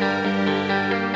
Música